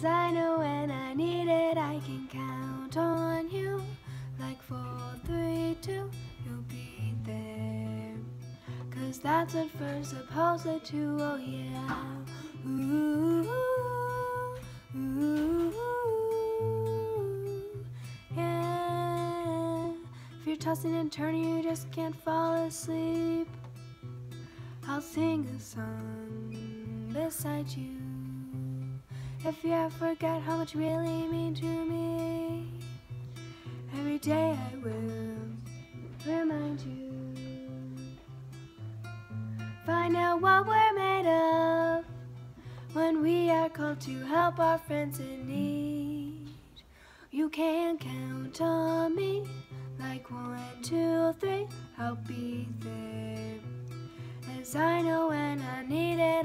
Cause I know when I need it, I can count on you. Like four, three, two, you'll be there. Cause that's what friends supposed to do, oh yeah. Ooh, ooh, yeah. If you're tossing and turning, you just can't fall asleep. I'll sing a song beside you. If you ever forget how much you really mean to me, every day I will remind you. Find out what we're made of when we are called to help our friends in need. You can count on me like one, two, three, I'll be there. As I know when I need it,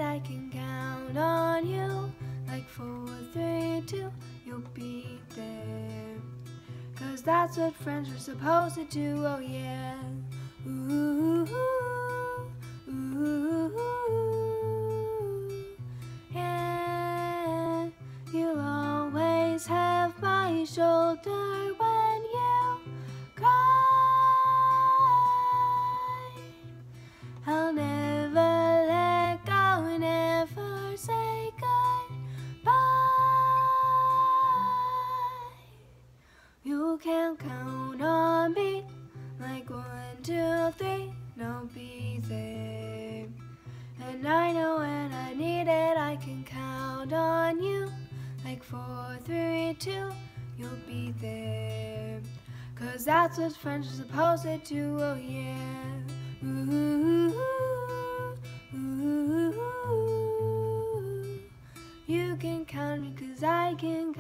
that's what friends are supposed to do, oh yeah. Ooh, ooh, ooh, yeah. You'll always have my shoulder You can count on me like one, two, three, no be there. And I know when I need it, I can count on you like four, three, two, you'll be there. Cause that's what friends are supposed to do, oh yeah. Ooh, ooh, ooh. You can count me cause I can